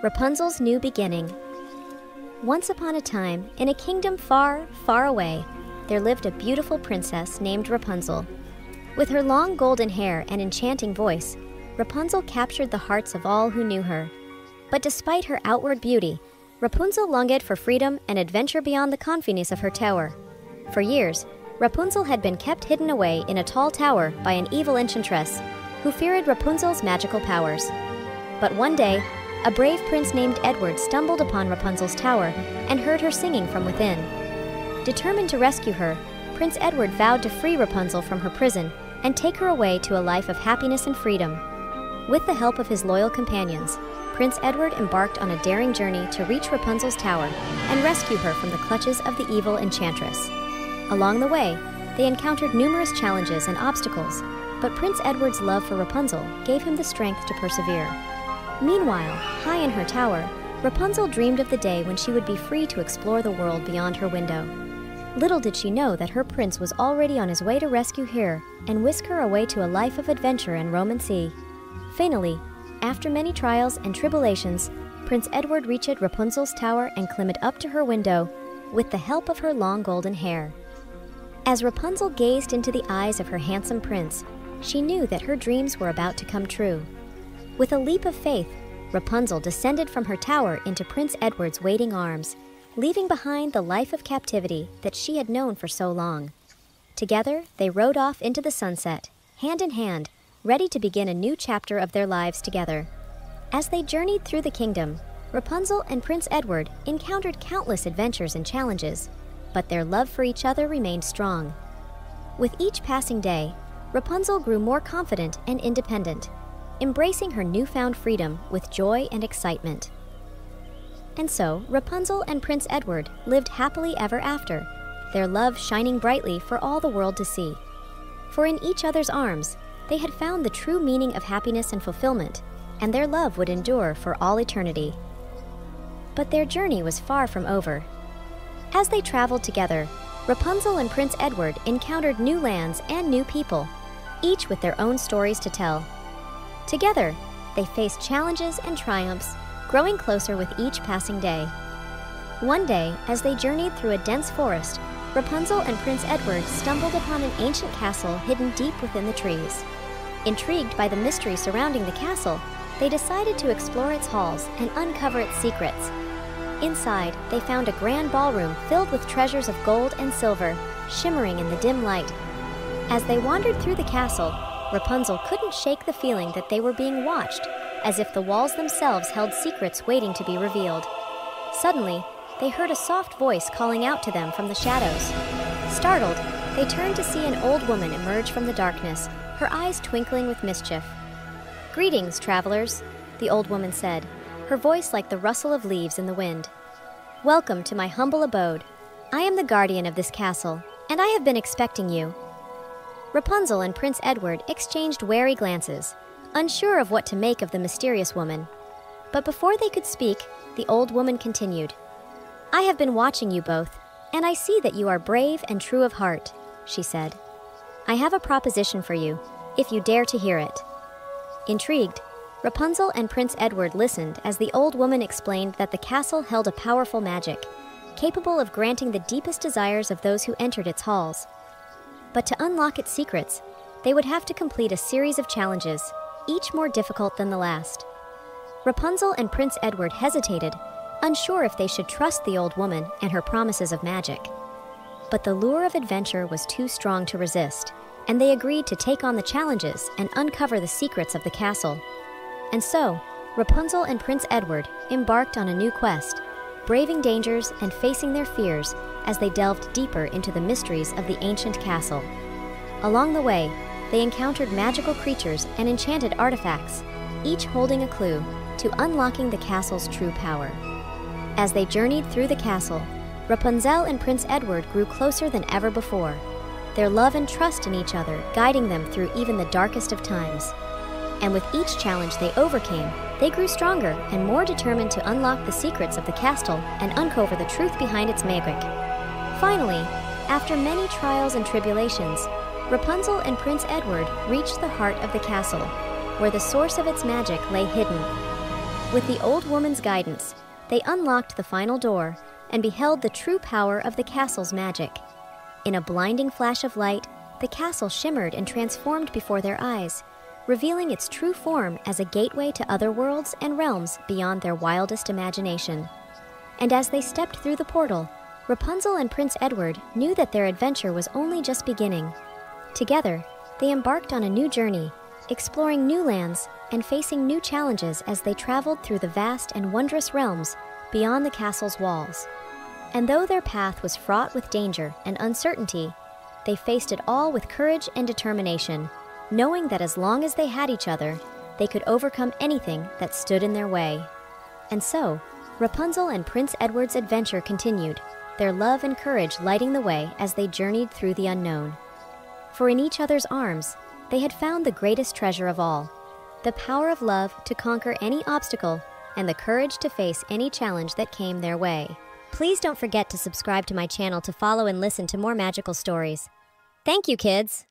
Rapunzel's New Beginning. Once upon a time, in a kingdom far, far away, there lived a beautiful princess named Rapunzel. With her long golden hair and enchanting voice, Rapunzel captured the hearts of all who knew her. But despite her outward beauty, Rapunzel longed for freedom and adventure beyond the confines of her tower. For years, Rapunzel had been kept hidden away in a tall tower by an evil enchantress who feared Rapunzel's magical powers. But one day, a brave prince named Edward stumbled upon Rapunzel's tower and heard her singing from within. Determined to rescue her, Prince Edward vowed to free Rapunzel from her prison and take her away to a life of happiness and freedom. With the help of his loyal companions, Prince Edward embarked on a daring journey to reach Rapunzel's tower and rescue her from the clutches of the evil enchantress. Along the way, they encountered numerous challenges and obstacles, but Prince Edward's love for Rapunzel gave him the strength to persevere. Meanwhile, high in her tower, Rapunzel dreamed of the day when she would be free to explore the world beyond her window. Little did she know that her prince was already on his way to rescue her and whisk her away to a life of adventure and romancy. Finally, after many trials and tribulations, Prince Edward reached Rapunzel's tower and climbed up to her window with the help of her long golden hair. As Rapunzel gazed into the eyes of her handsome prince, she knew that her dreams were about to come true. With a leap of faith, Rapunzel descended from her tower into Prince Edward's waiting arms, leaving behind the life of captivity that she had known for so long. Together, they rode off into the sunset, hand in hand, ready to begin a new chapter of their lives together. As they journeyed through the kingdom, Rapunzel and Prince Edward encountered countless adventures and challenges, but their love for each other remained strong. With each passing day, Rapunzel grew more confident and independent, embracing her newfound freedom with joy and excitement. And so, Rapunzel and Prince Edward lived happily ever after, their love shining brightly for all the world to see. For in each other's arms, they had found the true meaning of happiness and fulfillment, and their love would endure for all eternity. But their journey was far from over. As they traveled together, Rapunzel and Prince Edward encountered new lands and new people, each with their own stories to tell. Together, they faced challenges and triumphs, growing closer with each passing day. One day, as they journeyed through a dense forest, Rapunzel and Prince Edward stumbled upon an ancient castle hidden deep within the trees. Intrigued by the mystery surrounding the castle, they decided to explore its halls and uncover its secrets. Inside, they found a grand ballroom filled with treasures of gold and silver, shimmering in the dim light. As they wandered through the castle, Rapunzel couldn't shake the feeling that they were being watched, as if the walls themselves held secrets waiting to be revealed. Suddenly, they heard a soft voice calling out to them from the shadows. Startled, they turned to see an old woman emerge from the darkness, her eyes twinkling with mischief. Greetings, travelers, the old woman said, her voice like the rustle of leaves in the wind. Welcome to my humble abode. I am the guardian of this castle, and I have been expecting you. Rapunzel and Prince Edward exchanged wary glances, unsure of what to make of the mysterious woman. But before they could speak, the old woman continued I have been watching you both, and I see that you are brave and true of heart, she said. I have a proposition for you, if you dare to hear it. Intrigued, Rapunzel and Prince Edward listened as the old woman explained that the castle held a powerful magic, capable of granting the deepest desires of those who entered its halls. But to unlock its secrets, they would have to complete a series of challenges, each more difficult than the last. Rapunzel and Prince Edward hesitated, unsure if they should trust the old woman and her promises of magic. But the lure of adventure was too strong to resist, and they agreed to take on the challenges and uncover the secrets of the castle. And so, Rapunzel and Prince Edward embarked on a new quest, braving dangers and facing their fears as they delved deeper into the mysteries of the ancient castle. Along the way, they encountered magical creatures and enchanted artifacts, each holding a clue to unlocking the castle's true power. As they journeyed through the castle, Rapunzel and Prince Edward grew closer than ever before, their love and trust in each other guiding them through even the darkest of times. And with each challenge they overcame, they grew stronger and more determined to unlock the secrets of the castle and uncover the truth behind its magic. Finally, after many trials and tribulations, Rapunzel and Prince Edward reached the heart of the castle, where the source of its magic lay hidden. With the old woman's guidance, they unlocked the final door and beheld the true power of the castle's magic. In a blinding flash of light, the castle shimmered and transformed before their eyes, revealing its true form as a gateway to other worlds and realms beyond their wildest imagination. And as they stepped through the portal, Rapunzel and Prince Edward knew that their adventure was only just beginning. Together, they embarked on a new journey, exploring new lands and facing new challenges as they traveled through the vast and wondrous realms beyond the castle's walls. And though their path was fraught with danger and uncertainty, they faced it all with courage and determination, knowing that as long as they had each other, they could overcome anything that stood in their way. And so, Rapunzel and Prince Edward's adventure continued, their love and courage lighting the way as they journeyed through the unknown. For in each other's arms, they had found the greatest treasure of all the power of love to conquer any obstacle and the courage to face any challenge that came their way. Please don't forget to subscribe to my channel to follow and listen to more magical stories. Thank you, kids!